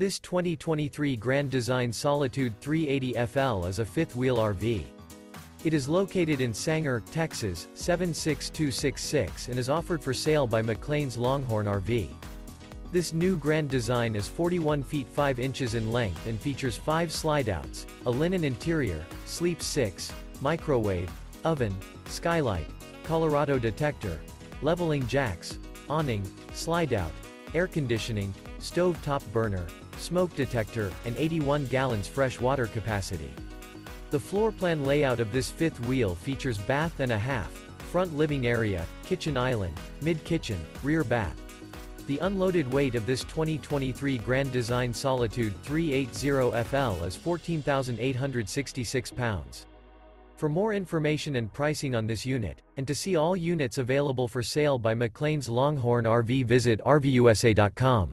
This 2023 Grand Design Solitude 380FL is a fifth-wheel RV. It is located in Sanger, Texas, 76266 and is offered for sale by McClain's Longhorn RV. This new Grand Design is 41 feet 5 inches in length and features 5 slide-outs, a linen interior, sleep 6, microwave, oven, skylight, Colorado detector, leveling jacks, awning, slide-out, air conditioning, stove top burner, smoke detector, and 81 gallons fresh water capacity. The floor plan layout of this fifth wheel features bath and a half, front living area, kitchen island, mid-kitchen, rear bath. The unloaded weight of this 2023 Grand Design Solitude 380FL is 14,866 pounds. For more information and pricing on this unit, and to see all units available for sale by McClain's Longhorn RV visit RVUSA.com.